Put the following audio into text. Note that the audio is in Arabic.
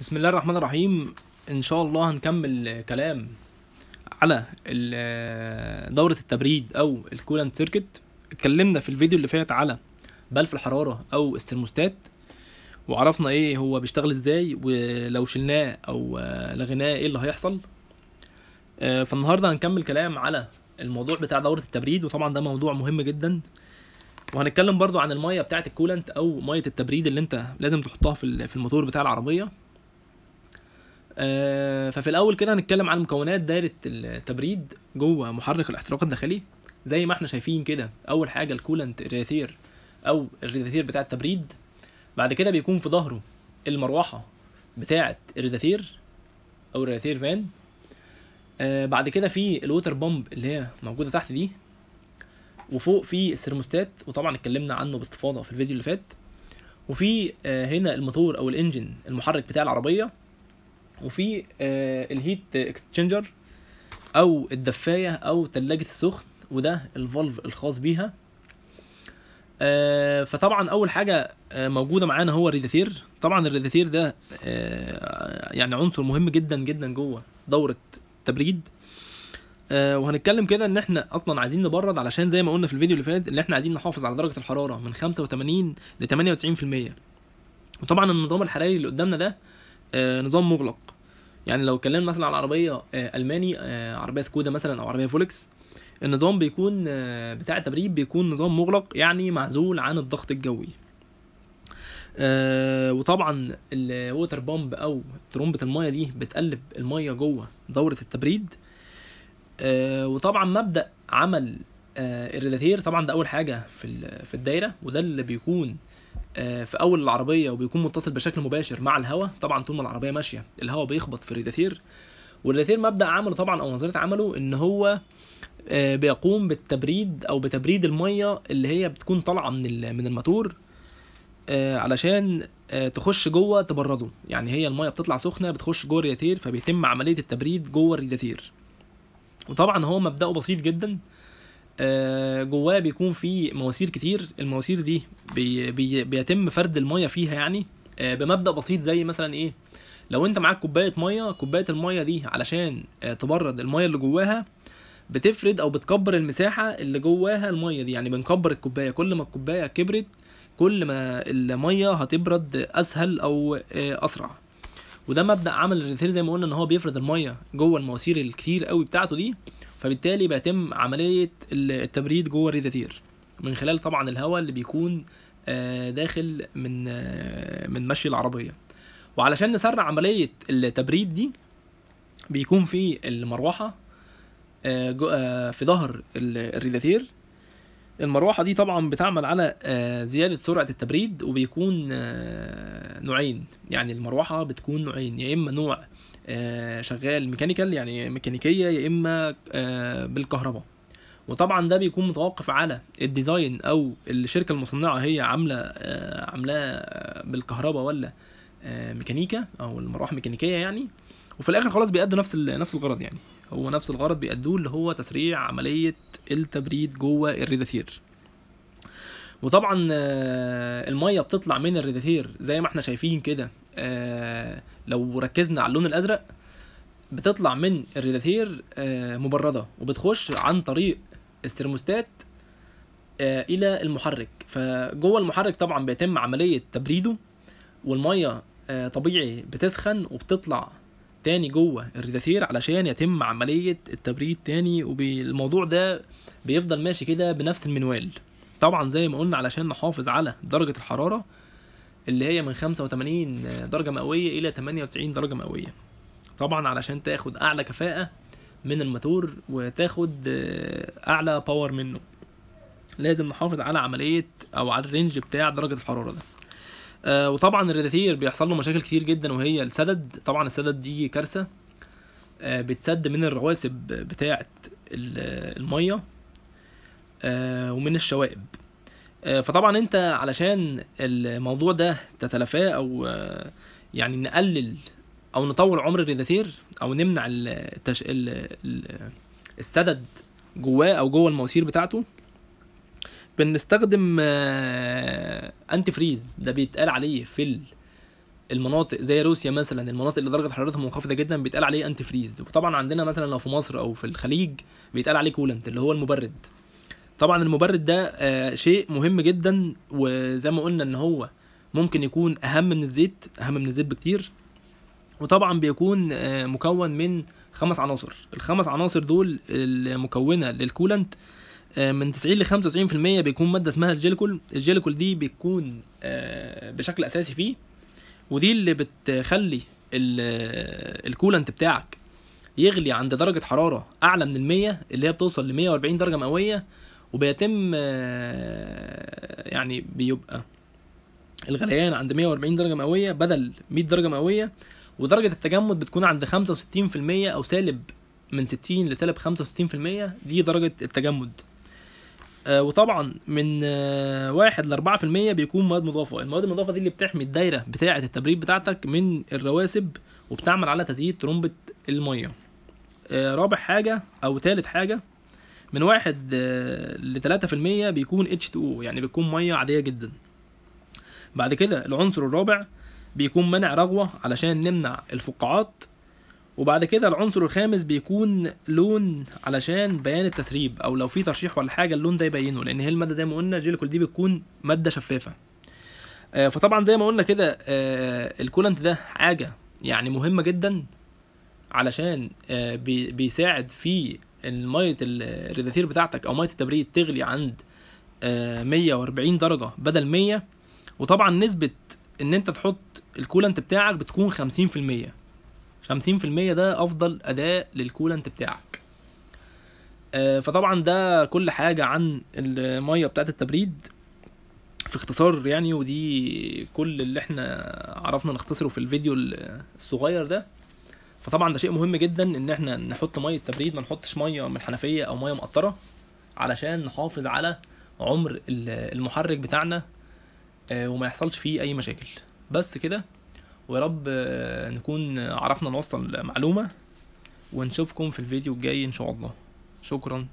بسم الله الرحمن الرحيم. إن شاء الله هنكمل كلام على دورة التبريد أو ال coolant circuit. اتكلمنا في الفيديو اللي فات على بلف الحرارة أو الثرموستات وعرفنا إيه هو بيشتغل إزاي ولو شلناه أو لغيناه إيه اللي هيحصل. آه، فالنهاردة هنكمل كلام على الموضوع بتاع دورة التبريد وطبعا ده موضوع مهم جدا. وهنتكلم برضو عن المية بتاعة ال coolant أو مية التبريد اللي أنت لازم تحطها في ال- في الموتور بتاع العربية. آه، ففي الأول كده هنتكلم عن مكونات دايرة التبريد جوه محرك الاحتراق الداخلي. زي ما إحنا شايفين كده أول حاجة ال coolant radiator أو الريداتير بتاع التبريد. بعد كده بيكون في ظهره المروحة بتاعة الريداتير أو ال radiator fan. آه بعد كده في ال water pump اللي هي موجودة تحت دي. وفوق في الثرموستات وطبعا اتكلمنا عنه باستفاضة في الفيديو اللي فات. وفي آه هنا الموتور أو ال engine المحرك بتاع العربية. وفي آه ال heat exchanger أو الدفاية أو ثلاجه السخن وده ال valve الخاص بيها. آه فطبعا أول حاجة آه موجودة معانا هو الريداتير طبعا الريداتير ده يعني عنصر مهم جدا جدا جوه دورة التبريد. وهنتكلم كده إن إحنا أصلا عايزين نبرد علشان زي ما قلنا في الفيديو اللي فات إن إحنا عايزين نحافظ على درجة الحرارة من 85 ل 98% وطبعا النظام الحراري اللي قدامنا ده نظام مغلق. يعني لو اتكلمنا مثلا على عربية آه، ألماني آه، عربية سكودا مثلا أو عربية فولكس النظام بيكون آه، بتاع التبريد بيكون نظام مغلق يعني معزول عن الضغط الجوي. آه، وطبعا ال water pump أو ترمبة المية دي بتقلب المية جوه دورة التبريد. آه، وطبعا مبدأ عمل آه، الريداتير طبعا ده أول حاجة في في الدايرة وده اللي بيكون آه، في أول العربية وبيكون متصل بشكل مباشر مع الهواء طبعا طول ما العربية ماشية الهواء بيخبط في الريداتير. والريداتير مبدأ عمله طبعا أو نظريه عمله إن هو آه، بيقوم بالتبريد أو بتبريد المية اللي هي بتكون طالعة من من الموتور آه، علشان آه، تخش جوه تبرده. يعني هي المية بتطلع سخنة بتخش جوه الريداتير فبيتم عملية التبريد جوه الريداتير. وطبعا هو مبدأه بسيط جدا. آه، جواه بيكون في مواسير كتير. المواسير دي بي بي بيتم فرد المية فيها يعني آه، بمبدأ بسيط زي مثلا إيه لو أنت معاك كوباية مية كوباية المية دي علشان آه، تبرد المية اللي جواها بتفرد أو بتكبر المساحة اللي جواها المية دي. يعني بنكبر الكوباية. كل ما الكوباية كبرت كل ما المية هتبرد أسهل أو آه، أسرع. وده مبدأ عمل الريداتير زي ما قلنا إن هو بيفرد المية جوه المواسير الكتير قوي بتاعته دي. فبالتالي بيتم عملية التبريد جوه الريداتير من خلال طبعا الهواء اللي بيكون آه، داخل من آه، من مشي العربية. وعلشان نسرع عملية التبريد دي بيكون في المروحة آه، في ظهر ال- الريداتير المروحة دي طبعا بتعمل على زيادة سرعة التبريد وبيكون نوعين. يعني المروحة بتكون نوعين يا إما نوع شغال mechanical يعني ميكانيكية يا إما آه، بالكهرباء. وطبعا ده بيكون متوقف على ال design أو الشركة المصنعة هي عاملة آه، عاملاه آه، بالكهرباء ولا آه، ميكانيكا أو المروحه ميكانيكية يعني. وفي الآخر خلاص بيأدوا نفس نفس الغرض يعني. هو نفس الغرض بيأدوه اللي هو تسريع عملية التبريد جوه الريداتير. وطبعا آه، المية بتطلع من الريداتير زي ما إحنا شايفين كده. آه، لو ركزنا على اللون الأزرق بتطلع من الريداتير آه، مبردة وبتخش عن طريق الثرموستات آه، إلى المحرك. فجوه المحرك طبعا بيتم عملية تبريده والمية آه، طبيعي بتسخن وبتطلع تاني جوه الريداتير علشان يتم عملية التبريد تاني. والموضوع ده بيفضل ماشي كده بنفس المنوال. طبعا زي ما قلنا علشان نحافظ على درجة الحرارة اللي هي من 85 درجة مئوية إلى 98 درجة مئوية. طبعا علشان تاخد أعلى كفاءة من الموتور وتاخد آه، أعلى power منه. لازم نحافظ على عملية أو على ال range بتاع درجة الحرارة ده. آه وطبعا الريداتير بيحصل له مشاكل كتير جدا وهي السدد. طبعا السدد دي كارثة آه بتسد من الرواسب بتاعه ال- المية آه ومن الشوائب. فطبعا أنت علشان الموضوع ده تتلافاه أو آه يعني نقلل أو نطول عمر الريداتير أو نمنع التش... ال... ال... السدد جواه أو جوه المواسير بتاعته بنستخدم آه، antifreeze ده بيتقال عليه في ال... المناطق زي روسيا مثلا المناطق اللي درجة حرارتها منخفضة جدا بيتقال عليه antifreeze وطبعا عندنا مثلا لو في مصر أو في الخليج بيتقال عليه coolant اللي هو المبرد. طبعا المبرد ده آه، شيء مهم جدا وزي ما قلنا إن هو ممكن يكون أهم من الزيت أهم من الزيت بكتير. وطبعا بيكون آه، مكون من خمس عناصر. الخمس عناصر دول المكونة لل coolant آه، من 90 ل 95% بيكون مادة اسمها ال glycol. ال glycol دي بتكون بشكل أساسي فيه ودي اللي بتخلي ال- ال coolant بتاعك يغلي عند درجة حرارة أعلى من المية اللي هي بتوصل ل 140 درجة مئوية وبيتم آه، يعني بيبقى الغليان عند 140 درجة مئوية بدل 100 درجة مئوية ودرجة التجمد بتكون عند 65% أو سالب من 60 لسالب 65% دي درجة التجمد. آه، وطبعا من آه، واحد ل 4% بيكون مواد مضافة. المواد المضافة دي اللي بتحمي الدايرة بتاعة التبريد بتاعتك من الرواسب وبتعمل على تزييد ترمبة المية. آه، رابع حاجة أو تالت حاجة من واحد ل 3% بيكون H2O يعني بيكون مية عادية جدا. بعد كده العنصر الرابع بيكون منع رغوة علشان نمنع الفقاعات. وبعد كده العنصر الخامس بيكون لون علشان بيان التسريب أو لو في ترشيح ولا حاجة اللون ده يبينه لأن هي المادة زي ما قلنا الجيليكول دي بتكون مادة شفافة. آه، فطبعا زي ما قلنا كده آه، ال coolant ده حاجة يعني مهمة جدا علشان آه، بي- بيساعد في الميه الريداتير بتاعتك أو مية التبريد تغلي عند آه، 140 درجة بدل 100 وطبعا نسبة إن أنت تحط ال coolant بتاعك بتكون 50% 50% ده أفضل اداء لل coolant بتاعك. آه، فطبعا ده كل حاجة عن المية بتاعة التبريد. في اختصار يعني ودي كل اللي إحنا عرفنا نختصره في الفيديو الصغير ده. فطبعا ده شيء مهم جدا إن إحنا نحط مية تبريد ما نحطش مية من الحنفيه أو مية مقطرة علشان نحافظ على عمر ال- المحرك بتاعنا آه، وما يحصلش فيه أي مشاكل. بس كده ويا رب آه، نكون عرفنا نوصل معلومة ونشوفكم في الفيديو الجاي إن شاء الله. شكرا.